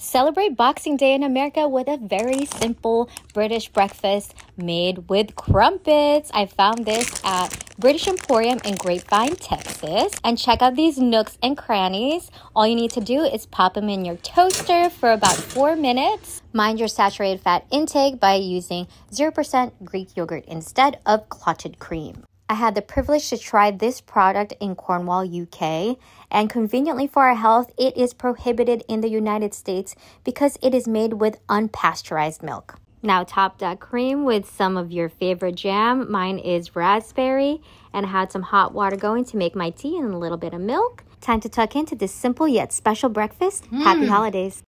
Celebrate Boxing Day in America with a very simple British breakfast made with crumpets. I found this at British Emporium in Grapevine, Texas. And check out these nooks and crannies. All you need to do is pop them in your toaster for about four minutes. Mind your saturated fat intake by using 0% Greek yogurt instead of clotted cream. I had the privilege to try this product in Cornwall, UK, and conveniently for our health, it is prohibited in the United States because it is made with unpasteurized milk. Now top that cream with some of your favorite jam. Mine is raspberry and I had some hot water going to make my tea and a little bit of milk. Time to tuck into this simple yet special breakfast. Mm. Happy holidays.